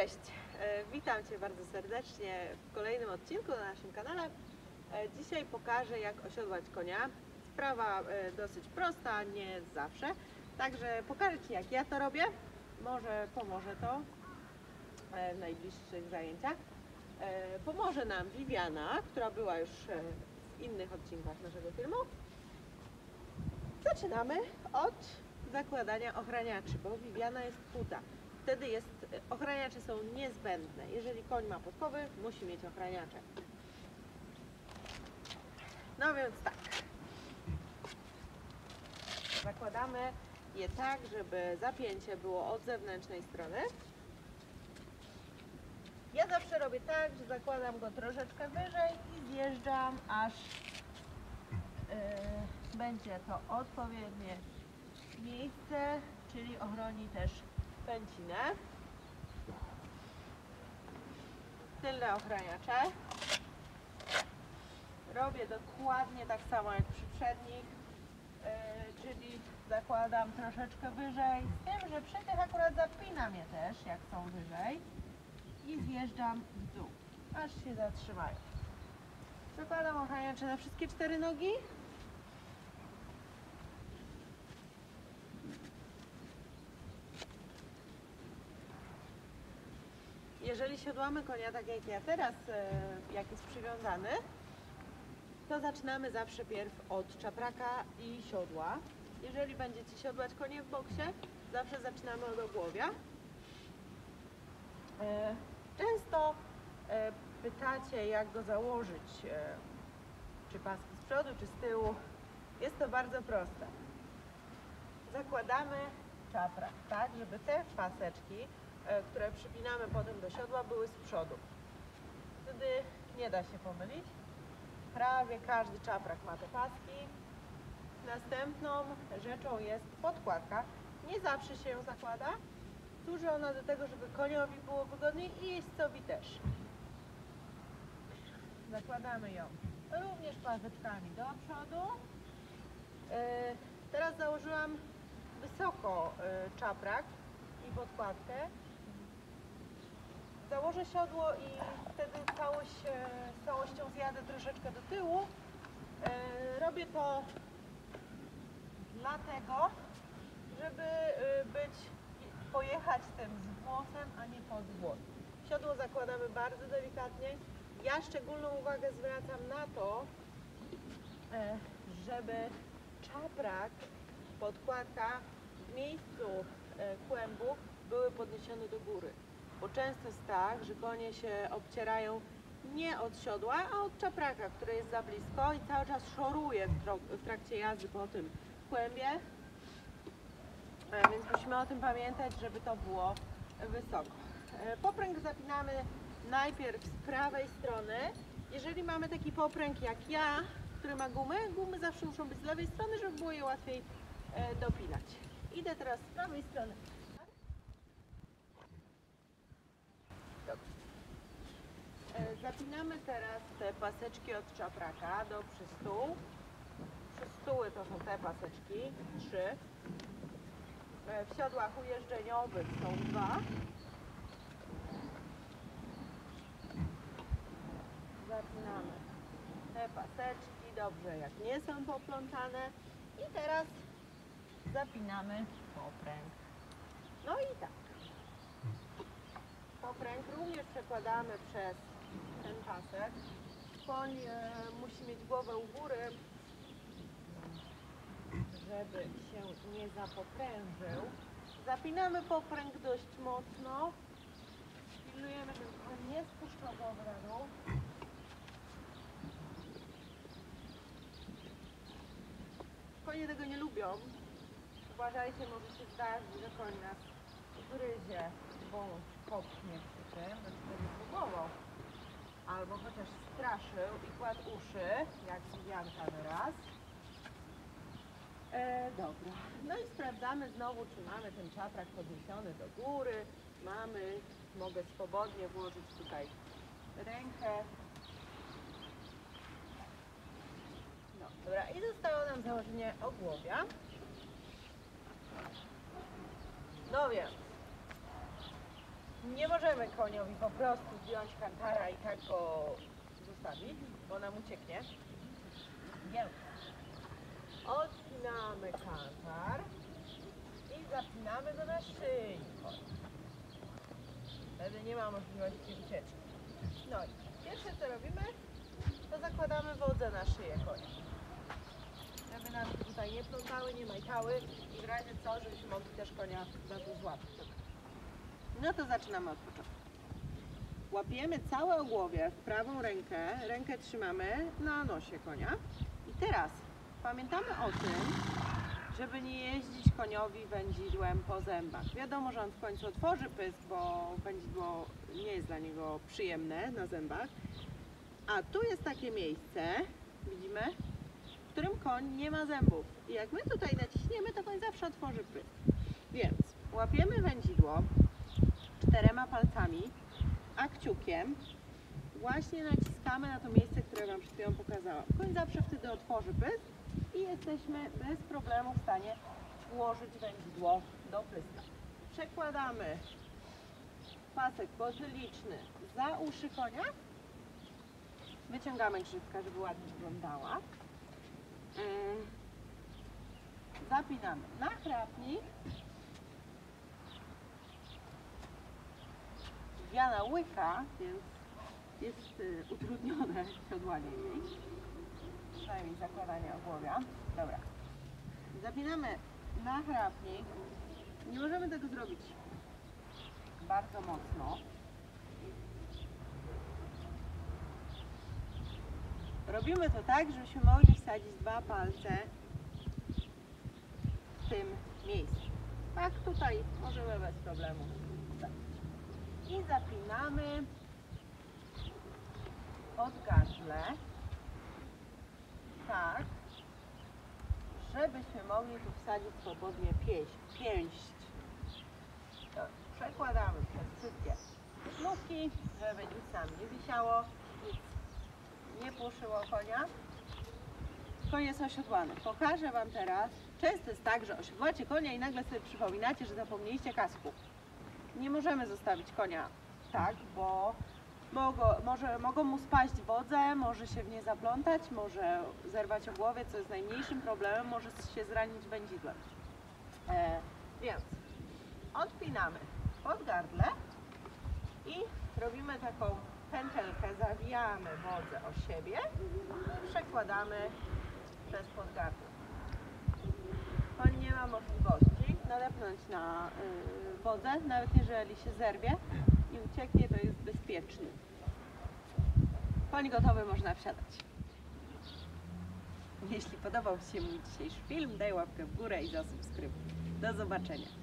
Cześć, E, witam Cię bardzo serdecznie w kolejnym odcinku na naszym kanale. E, Dzisiaj pokażę jak osiodłać konia. Sprawa e, dosyć prosta, nie zawsze. Także pokażę Ci jak ja to robię. Może pomoże to w najbliższych zajęciach. Pomoże nam Viviana, która była już w innych odcinkach naszego filmu. Zaczynamy od zakładania ochraniaczy, bo Viviana jest puta. Wtedy jest, ochraniacze są niezbędne. Jeżeli koń ma podkowy, musi mieć ochraniacze. No więc tak. Zakładamy je tak, żeby zapięcie było od zewnętrznej strony. Ja zawsze robię tak, że zakładam go troszeczkę wyżej i zjeżdżam, aż yy, będzie to odpowiednie miejsce, czyli ochroni też pęcinę. Tylne ochraniacze. Robię dokładnie tak samo jak przy przednich, yy, czyli zakładam troszeczkę wyżej, z tym, że przy tych akurat zapinam je też, jak są wyżej i zjeżdżam w dół, aż się zatrzymają. Zakładam ochraniacze na wszystkie cztery nogi. Jeżeli siodłamy konia tak jak ja teraz, e, jak jest przywiązany, to zaczynamy zawsze pierw od czapraka i siodła. Jeżeli będziecie siodłać konie w boksie, zawsze zaczynamy od ogłowia. E, Często e, pytacie, jak go założyć, czy paski z przodu, czy z tyłu. Jest to bardzo proste. Zakładamy czaprak, tak, żeby te paseczki, które przypinamy potem do siodła, były z przodu. Wtedy nie da się pomylić. Prawie każdy czaprak ma te paski. Następną rzeczą jest podkładka. Nie zawsze się ją zakłada. Służy ona do tego, żeby koniowi było wygodniej i jeźdźcowi też. Zakładamy ją również paseczkami do przodu. E, Teraz założyłam wysoko e, czaprak i podkładkę. Założę siodło i wtedy całość, e, z całością zjadę troszeczkę do tyłu. E, Robię to dlatego, żeby e, być, pojechać tym z włosem, a nie pod włos. Siodło zakładamy bardzo delikatnie. Ja szczególną uwagę zwracam na to, żeby czaprak, podkładka w miejscu kłębu były podniesione do góry. Bo często jest tak, że konie się obcierają nie od siodła, a od czapraka, który jest za blisko i cały czas szoruje w, trakcie jazdy po tym kłębie. E, Więc musimy o tym pamiętać, żeby to było wysoko. E, Popręg zapinamy najpierw z prawej strony. Jeżeli mamy taki popręg jak ja, który ma gumy, gumy zawsze muszą być z lewej strony, żeby było je łatwiej e, dopinać. Idę teraz z prawej strony. Dobrze. E, Zapinamy teraz te paseczki od czapraka do przystół. Przystóły to są te paseczki, trzy. E, W siodłach ujeżdżeniowych są dwa. Zapinamy te paseczki, dobrze jak nie są poplątane. I teraz zapinamy popręg. No i tak. Popręg również przekładamy przez ten pasek. Koń e, musi mieć głowę u góry, żeby się nie zapoprężył. Zapinamy popręg dość mocno. Pilnujemy, żeby koń nie spuszczał dół. Konie tego nie lubią. Uważajcie, może się zdarzyć, że koń nas gryzie bądź kopnie przy tym, wtedy próbował. Albo chociaż straszył i kładł uszy, jak Sylwianka teraz. E, dobra. No i sprawdzamy znowu, czy mamy ten czaprak podniesiony do góry. Mamy. Mogę swobodnie włożyć tutaj rękę. No, dobra. I zostało nam założenie ogłowia. No więc, Nie możemy koniowi po prostu zdjąć kantara i tak go zostawić, bo nam ucieknie. Wielka. Odpinamy kantar i zapinamy go na szyi. Wtedy nie ma możliwości ucieczki. No i pierwsze co robimy, to zakładamy wodę na szyję konia. Żeby nam tutaj nie plątały, nie majtały i w razie co, żebyśmy mogli też konia za złapać. No to zaczynamy od początku. Łapiemy całe ogłowie w prawą rękę, rękę trzymamy na nosie konia. I teraz pamiętamy o tym, żeby nie jeździć koniowi wędzidłem po zębach. Wiadomo, że on w końcu otworzy pysk, bo wędzidło nie jest dla niego przyjemne na zębach. A tu jest takie miejsce, widzimy, w którym koń nie ma zębów. I jak my tutaj naciśniemy, to koń zawsze otworzy pysk. Więc łapiemy wędzidło palcami, a kciukiem właśnie naciskamy na to miejsce, które Wam przed chwilą pokazałam. Koń zawsze wtedy otworzy pysk i jesteśmy bez problemu w stanie włożyć wędzidło do pyska. Przekładamy pasek potyliczny za uszy konia. Wyciągamy grzywkę, żeby ładnie wyglądała. Ym, Zapinamy na chrapnik. Wiana łyka, więc jest y, utrudnione siodłanie jej. Przynajmniej zakładanie ogłowia. Dobra. Zapinamy na chrapnik. Nie możemy tego zrobić bardzo mocno. Robimy to tak, żebyśmy mogli wsadzić dwa palce w tym miejscu. Tak, tutaj możemy bez problemu. I zapinamy pod gardle. Tak, żebyśmy mogli tu wsadzić swobodnie pięść. pięść. To przekładamy przez wszystkie sznurki, żeby nic nam nie wisiało, nic nie puszyło konia. Koń jest osiodłany. Pokażę Wam teraz. Często jest tak, że osiodłacie konia i nagle sobie przypominacie, że zapomnieliście kasku. Nie możemy zostawić konia tak, bo mogą, może, mogą mu spaść wodze, może się w nie zaplątać, może zerwać o głowie, co jest najmniejszym problemem, może się zranić wędzidłem. E, więc odpinamy pod gardle i robimy taką pętelkę, zawijamy wodę o siebie przekładamy przez podgardło. Koń nie ma możliwości nadepnąć na y, wodę, nawet jeżeli się zerwie i ucieknie, to jest bezpieczny. Koń gotowy, można wsiadać. Jeśli podobał się mój dzisiejszy film, daj łapkę w górę i zasubskrybuj. Do zobaczenia.